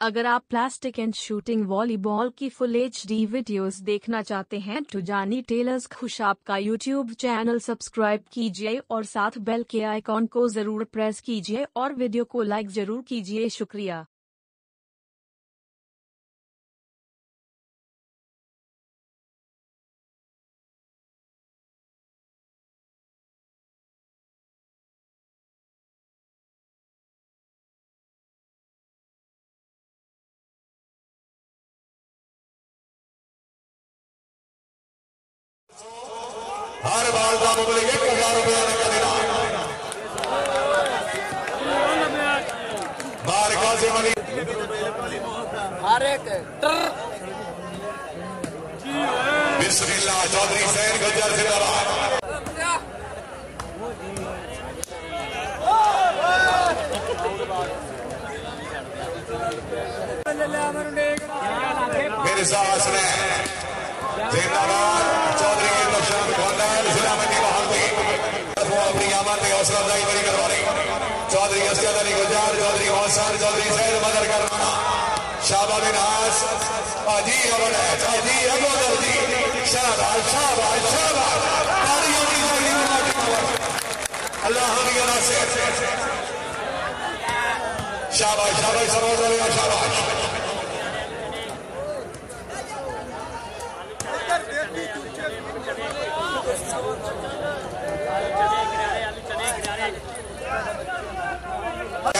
اگر آپ plastic and shooting والی بال کی فل ایچ ڈی ویڈیوز دیکھنا چاہتے ہیں تو جانی ٹیلرز خوش آپ کا یوٹیوب چینل سبسکرائب کیجیے اور ساتھ بیل کے آئیکن کو ضرور پریس کیجیے اور ویڈیو کو لائک ضرور کیجیے شکریہ۔ ہر بال کا مبلغ ایک ہزار روپیہ نے دینا بار قاسم علی ہر ایک۔ بسم اللہ چودھری سین گجر سے دبا میرے ساتھ نے زندہ باد چودھری کے نقشان خواندان ضلع منڈی بہادری وہ اپنی حوصلہ افزائی بڑی کروانی چودھری اسکت علی گجار چودھری محسن چودھری سید مدر کروانا۔ شابہ بن آس آجی ابن ہے آجی ابو درجی شاباش شاباش شاباش تاری اپنی زندگی میں ماتی مواز اللہ ہمی ناصر شاباش شاباش سمجھ رہے شاباش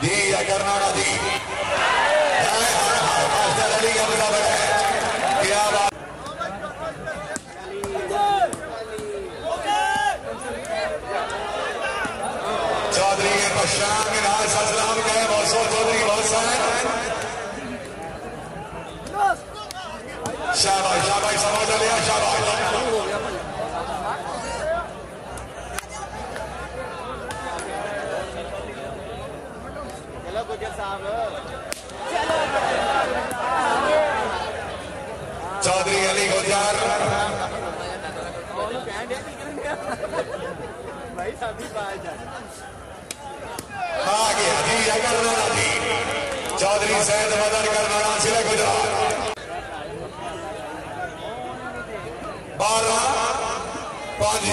جی اگر نانا جی ماسٹر علی کا بڑا بڑا ہے کیا بات چودھری پشام کے نام سلام کے موسو چودھری بہت سارے شاباش شاباش سمجھ لیا شاباش چلو گجر صاحب چودھری علی گجار بھائی صاحب بھی پایا جائے آگے جی اگر نانا جی چودھری سید مدن کرنا سلے گجرات بارہ پانچ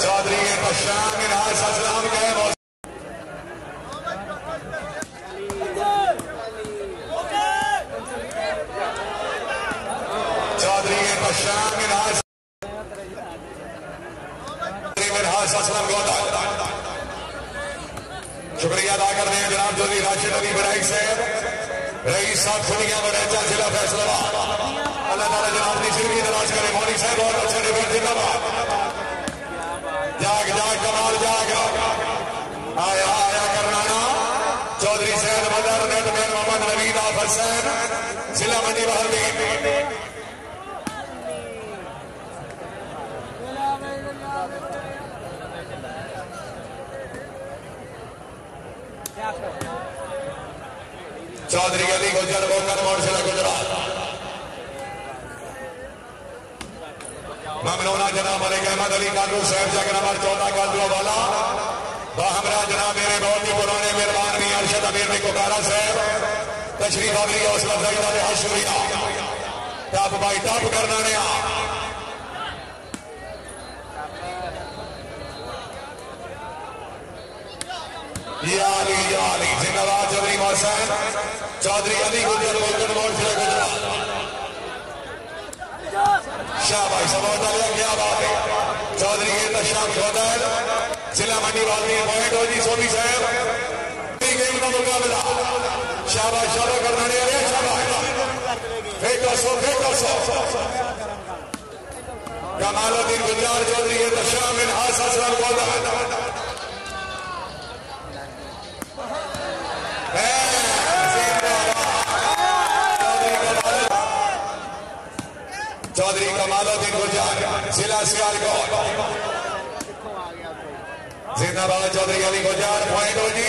چودھری پشام کے نام سلام کے موسو چودھری پشام کے اسلام کو شکریہ ادا کرتے ہیں جناب چودھری راشد علی برائی صاحب، رئیس صاحب کھڑیاں بڑیچہ ضلع فیصلہ اللہ تعالیٰ جناب کی زندگی دراز کرے، مولوی صاحب بہت اچھے ڈیبیٹ زندہ باد۔ جاگ جاگ، کمال، جاگ۔ آیا آیا کرنانا۔ چودھری سید مدر نیٹ مین محمد نوید آف حسین ضلع منڈی بہرمی چودھری علی گجر، بوکر موڑ، ضلع گجرات۔ ممنونہ جناب ملک احمد علی کانگو صاحب جگ نمبر چودہ کانگو والا۔ باہمرا جناب میرے بہت ہی پرانے مہربان بھی ارشد امیر نے کوکارا صاحب۔ تشریف آبری حوصلہ افزائی کا بہت شکریہ۔ ٹاپ بائی ٹاپ کرنا نے یا علی یا علی زندہ باد چودھری محسن چودھری علی گجر بوکر موڑ ضلع گجرات۔ شاہ شاباش سمجھتا لیا کیا بات ہے؟ چودھری کے تشام چودھر ضلع منڈی والی پوائنٹ ہو جی سومی صاحب۔ گیم کا مقابلہ۔ شاہ بھائی کرنا نہیں آیا شاباش پھیکو سو پھیکو سو۔ کمال الدین گجار چودھری کے تشام ان حاصل اسلام کو کمالت گلزار ضلع سیالکوٹ زندہ بہت چودری علی گلزار پوائنٹ ہو جی۔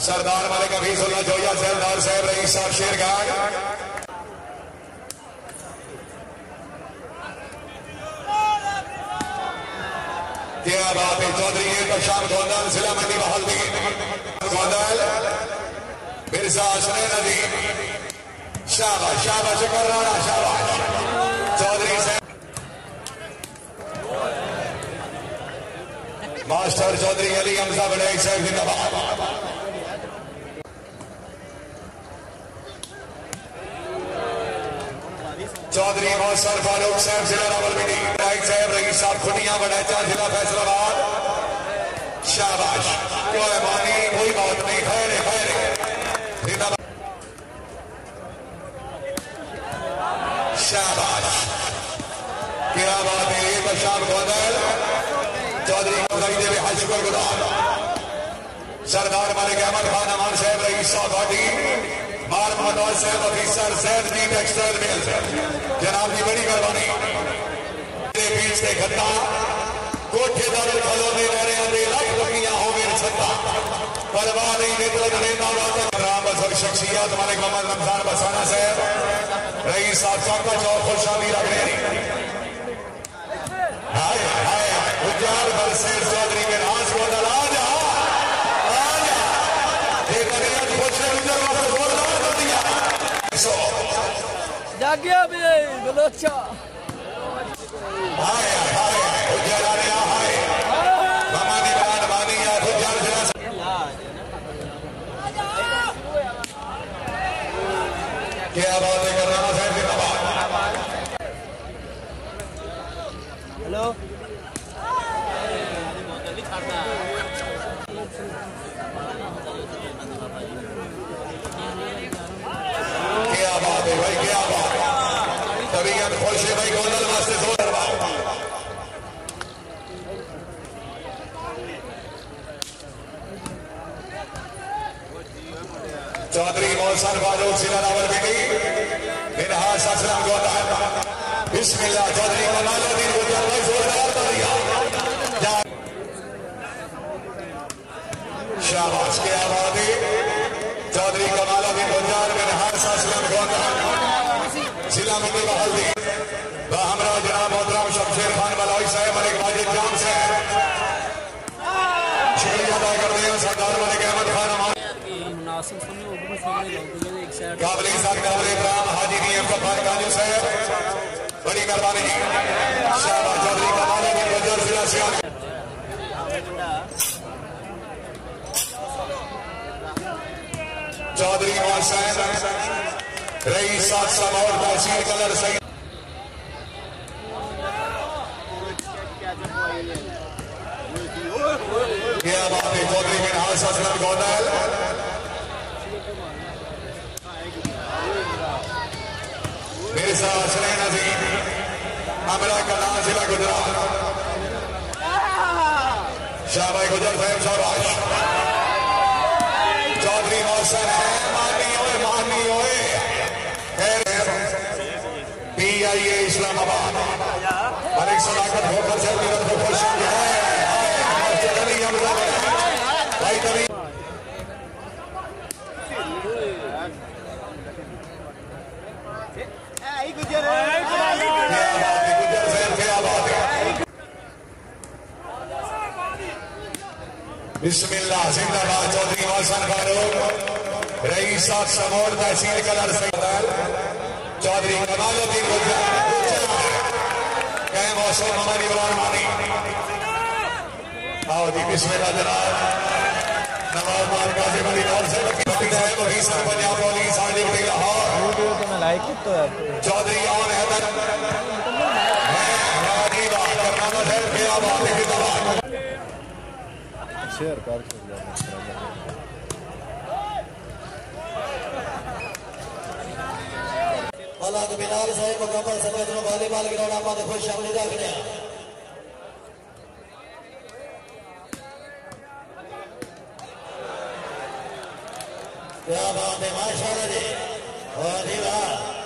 سردار ملک حفیظ اللہ جویا سردار صاحب رئیس صاحب شیرگاڑ بات چودھری ہے پرشان گودال ضلع منڈی بحال دی شکر رانا چودھری سے ماسٹر چودھری علی امزہ بڑے صاحب زندہ بہت چودھری محسن فاروق صاحب، ضلع راولپنڈی۔ ڈائک صاحب، رئیس صاحب کھٹیاں چاہ ضلع فیصل آباد شاباش کوئی مانی کوئی بات نہیں، خیر خیر شاباش کیا بات ہے یہ بشار بادل چودھری مدائی دے بہت شکر گزار۔ سردار ملک احمد خان امان صاحب، رئیس صاحب ہاٹی بار مدار صاحب افیسر زید نیب ایکسٹرل میل جناب کی بڑی مہربانی میرے بیچ سے گھتا کوٹھے دار رہ رہے ہیں لاکھ رکھیاں ہو میرے چھتا پرواہ نہیں نیتر کرے ناواتا رام بزر شخصیات مالک محمد رمضان بسانہ صاحب۔ رئیس صاحب صاحب کا چور خوشحالی جاگیا بھی بلوچا اچھا۔ کیا باتیں کر رہا چودری محسن فاروق ضلع راول پنڈی انہاس اسلام کو عطا بسم اللہ چودری کمال الدین کو جلوہ زوردار تالیہ شاباش کے آبادی۔ چودری کمال الدین بجار میں انہاس اسلام کو عطا بحل باہمرہ جناب خان صاحب، ملک جام سے شکریہ قاسم سامنے اردو سامنے لاؤ ایک سائیڈ قابل کے ساتھ قابل اکرام حاجی بھی کا بھائی قاضی صاحب بڑی مہربانی۔ شاہباز چودھری کا مالی نے بجر ضلع سے چودھری مار صاحب، رئیس صاحب صاحب اور کلر سید کیا بات ہے، چودھری میں حال ساسنان گونل سا حسنین عظیم حملہ کرنا ضلع گجرات شاہ بھائی گجر صاحب شاباش۔ چودھری محسن ہے، مانی ہوئے مانی ہوئے۔ پی آئی اے اسلام آباد۔ ملک صداقت ہوکر سے میرا بسم اللہ زندہ باد چودھری محسن فاروق رئیس صاحب سمور تحصیل کلر سیدان چودھری کمال الدین گجرات کہیں حسین محمد عمران مانی۔ آؤ جی بسم اللہ جناب۔ نواب مان قاسم علی جی نور سے وکیل ہے وکیل سر پنجاب والی سانی بڑی لاہور چودھری اور میں جی، کرنا ہے بیا شہر پارک میں بلاد بلال صاحب مکمل سمیت نو والی بال گراؤنڈ آمد خوش آمدید آگیا کیا بات ہے ماشاءاللہ جی اور دیوار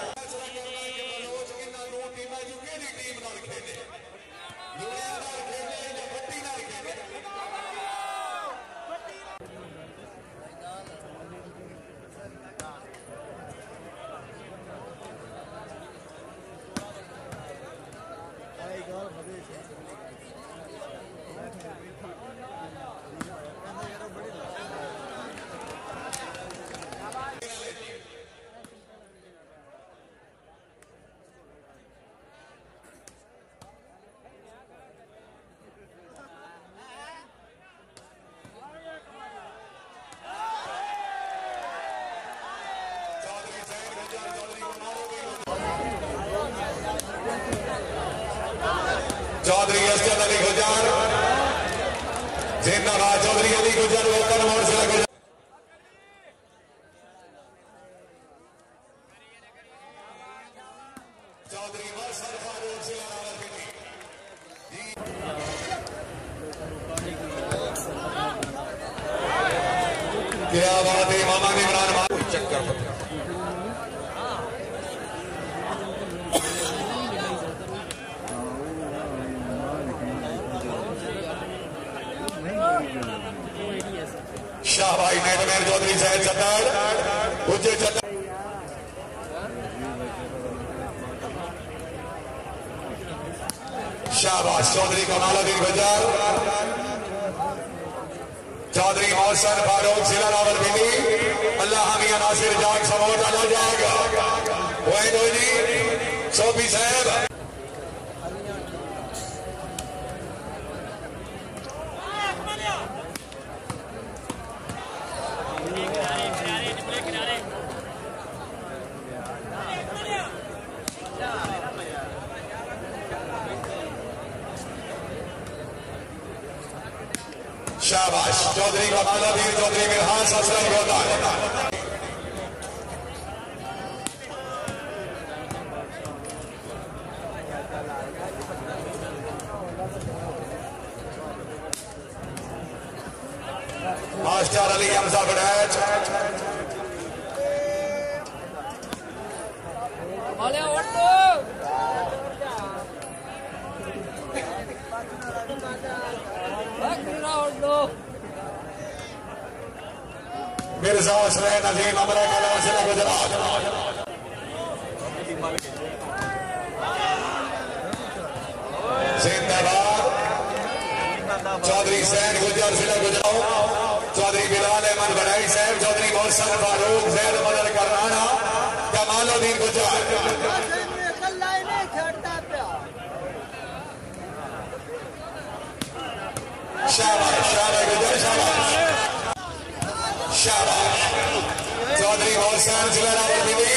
چودھری اسد علی گجر۔ جنہ راج چودھری علی گجر وطن مور سے چودھری سائد ستار ستار چودھری کا مالا دن بازار چودھری محسن فاروق ضلع راول بندی اللہ حامیہ ناصر جان سموٹا لو جائے گا وہ جی صوفی صاحب شاباش چودری کا مطلب ہی چودھری برہان سسلم ہوتا ہے۔ ماسٹر علی حمزہ بڑیچ مرزا حسین عظیم امرہ کا لازل گجرات. زندہ باد چودری سین گجر ضلع گجرات. چودری بلال احمد بڑائی صاحب. چودری محسن فاروق زید مدر کرنانا کمال الدین گجرات. شاباش شاباش گجر شاباش shout out. Chaudhary Gaurshan Jilanawal Vivek.